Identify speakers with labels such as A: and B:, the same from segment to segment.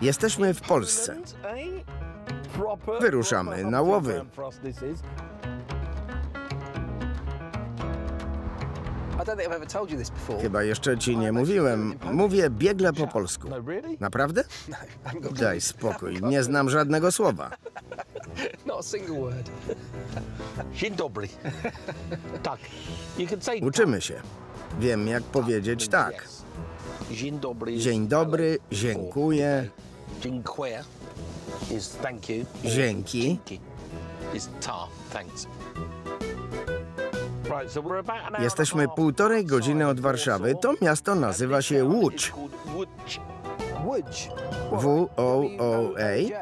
A: Jesteśmy w Polsce. Wyruszamy na łowy. Chyba jeszcze ci nie mówiłem. Mówię biegle po polsku. Naprawdę? Daj spokój, nie znam żadnego słowa.
B: Dzień dobry. tak.
A: Uczymy się. Wiem, jak powiedzieć tak.
B: Dzień dobry.
A: dziękuję, dzięki. Jesteśmy półtorej godziny od Warszawy. To miasto nazywa się Łódź.
B: Łódź.
A: W-O-O-A.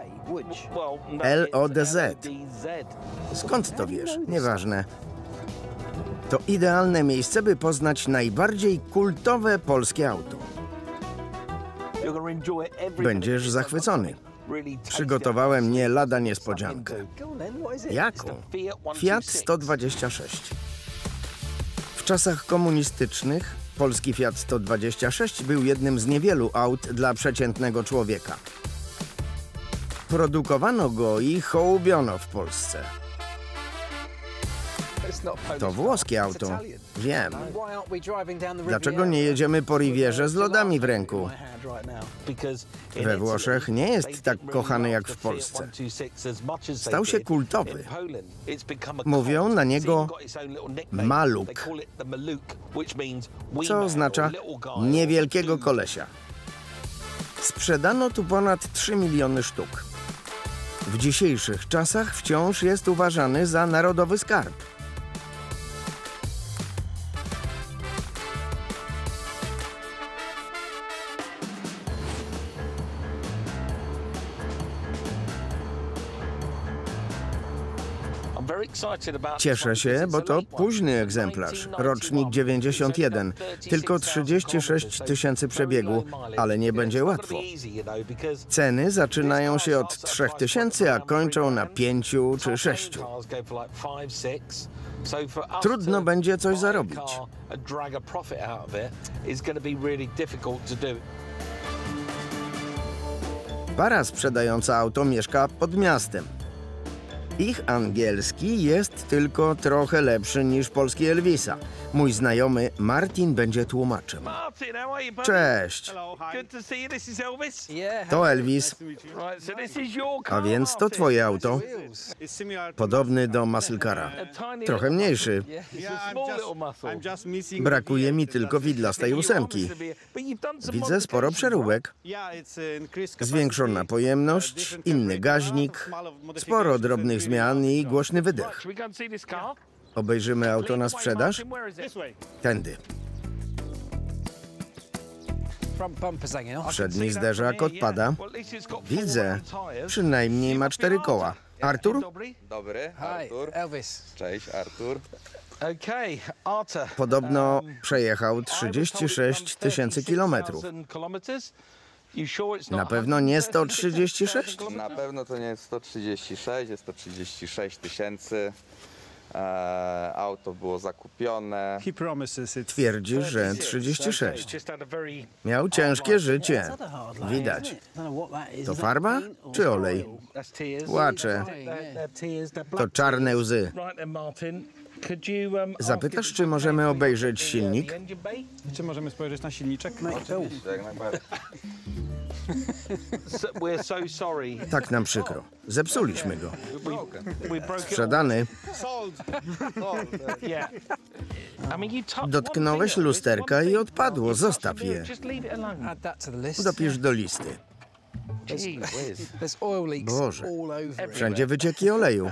B: No,
A: L-O-D-Z.
B: L-O-D-Z.
A: Skąd to wiesz? Nieważne. To idealne miejsce, by poznać najbardziej kultowe polskie auto. Będziesz zachwycony. Przygotowałem nie lada niespodziankę. Jaką?
B: Fiat
A: Fiat
B: 126.
A: 126. W czasach komunistycznych polski Fiat 126 był jednym z niewielu aut dla przeciętnego człowieka. Produkowano go i hołubiono w Polsce. To włoskie auto. Wiem. Dlaczego nie jedziemy po Rivierze z lodami w ręku? We Włoszech nie jest tak kochany jak w Polsce.
B: 126 as much as they
A: Stał się kultowy. Mówią na niego. Maluk. Co oznacza niewielkiego kolesia. Sprzedano tu ponad 3 miliony sztuk. W dzisiejszych czasach wciąż jest uważany za narodowy skarb. Cieszę się, bo to późny egzemplarz, rocznik 91, tylko 36 tysięcy przebiegu, ale nie będzie łatwo. Ceny zaczynają się od 3000, a kończą na 5 czy 6. Trudno będzie coś zarobić. Para sprzedająca auto mieszka pod miastem. Ich angielski jest tylko trochę lepszy niż polski Elvisa. Mój znajomy Martin będzie tłumaczem. Cześć,
B: to Elvis.
A: a więc to twoje auto. Podobny do muscle cara.
B: A tiny
A: Trochę mniejszy. Brakuje mi tylko widlastej ósemki. Widzę sporo przeróbek. Zwiększona pojemność, inny gaźnik, sporo drobnych zmian i głośny wydech. Obejrzymy auto na sprzedaż? Tędy. Przedni zderzak odpada. Widzę. Przynajmniej ma cztery koła. Artur?
B: Dobry?
C: Artur.
D: Elvis.
C: Cześć, Artur.
A: Podobno
B: Um,
A: przejechał
B: I was told
A: 36
B: it's
A: tysięcy kilometrów.
B: 36,000 kilometers. You sure it's
A: Na pewno nie
B: 136,000
A: 136?
B: kilometers?
C: Na pewno to nie jest 136, jest to 36 tysięcy. E, auto było zakupione.
A: Twierdzi, że
B: It's
A: 36.
B: just had a very
A: Miał ciężkie życie. Widać. To farba czy olej? Płacze. To czarne łzy. Zapytasz, czy możemy obejrzeć
B: uh,
A: silnik?
E: Czy możemy spojrzeć na silniczek?
A: Tak nam przykro. Zepsuliśmy go. Sprzedany.
B: Touch
A: Dotknąłeś lusterka i odpadło. Zostaw je. Dopisz do listy. Boże. Wszędzie wycieki oleju.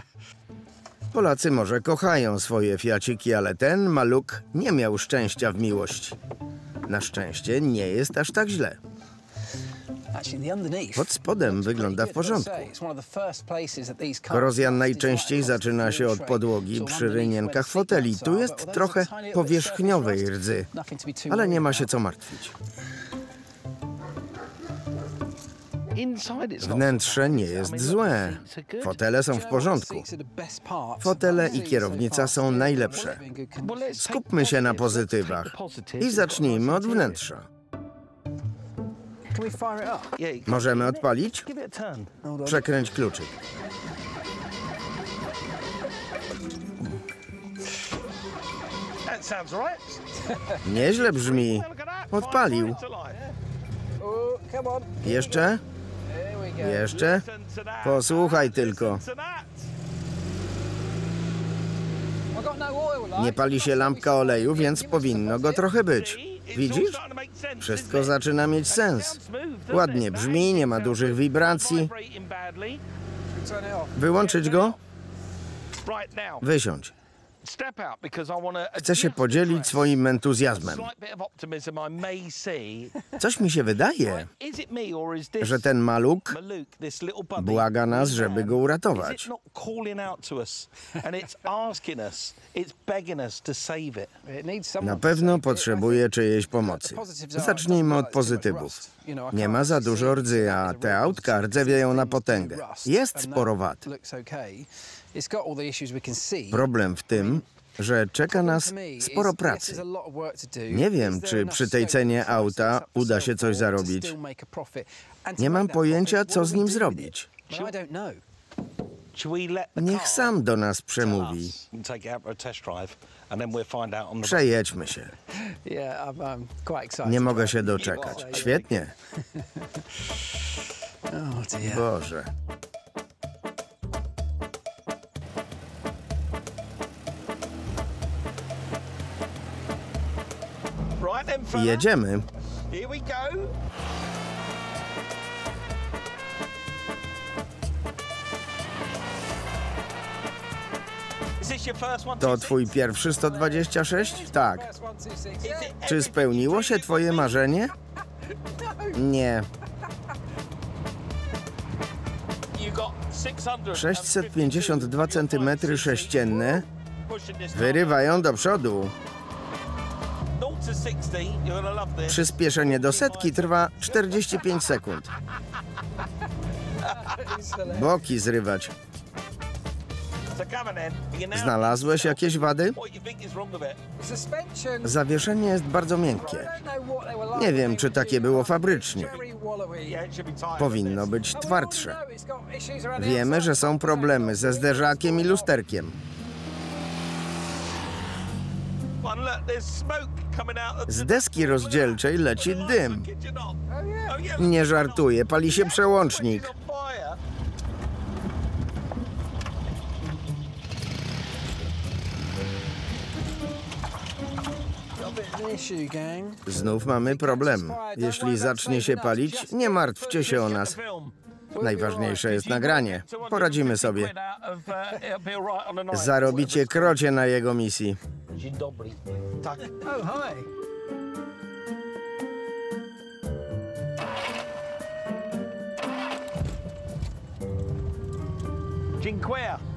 A: Polacy może kochają swoje fiaciki, ale ten maluk nie miał szczęścia w miłości. Na szczęście nie jest aż tak źle. Pod spodem wygląda w porządku. Korozja najczęściej zaczyna się od podłogi przy rynienkach foteli. Tu jest trochę powierzchniowej rdzy, ale nie ma się co martwić. Wnętrze nie jest złe. Fotele są w porządku. Fotele i kierownica są najlepsze. Skupmy się na pozytywach i zacznijmy od wnętrza. Możemy odpalić? Przekręć kluczyk. Nieźle brzmi. Odpalił.
D: Oh.
A: Jeszcze? Jeszcze? Posłuchaj tylko. Nie pali się lampka oleju, więc powinno go trochę być. Widzisz? Wszystko zaczyna mieć sens. Ładnie brzmi, nie ma dużych wibracji. Wyłączyć go? Wysiądź. Chcę się podzielić swoim entuzjazmem.
B: Slight bit of optimism I may see.
A: Coś mi się wydaje,
B: Is it me or is this
A: że ten maluk błaga nas, żeby go
B: Is
A: uratować.
B: it not calling out to us and it's asking us, it's begging us to save it?
D: It needs someone
A: Na pewno potrzebuje czyjejś pomocy. Zacznijmy od pozytywów. Nie ma za dużo rdzy, a te autka rdzewieją na potęgę. Jest sporo wad. Problem w tym, że czeka nas sporo pracy. Nie wiem, czy przy tej cenie auta uda się coś zarobić. Nie mam pojęcia, co z nim zrobić. Niech sam do nas przemówi. Przejedźmy się.
D: Yeah, I'm, I'm quite excited.
A: Nie mogę się doczekać. Świetnie.
D: Oh.
A: Boże.
B: One?
A: To twój pierwszy 126? Tak. Czy spełniło się twoje marzenie? Nie.
B: Got 600
A: 652 cm sześcienne wyrywają do przodu. Przyspieszenie do setki trwa 45 sekund. Boki zrywać. Znalazłeś jakieś wady? Zawieszenie jest bardzo miękkie. Nie wiem, czy takie było fabrycznie. Powinno być twardsze. Wiemy, że są problemy ze zderzakiem i lusterkiem. Z deski rozdzielczej leci dym.
D: Oh.
B: Oh,
A: Nie żartuję, pali się przełącznik. Znów mamy problem. Jeśli zacznie się palić, nie martwcie się o nas. Najważniejsze jest nagranie. Poradzimy sobie.
B: Night.
A: Zarobicie krocie na jego misji.
B: Dzień dobry. Tak. Dziękuję.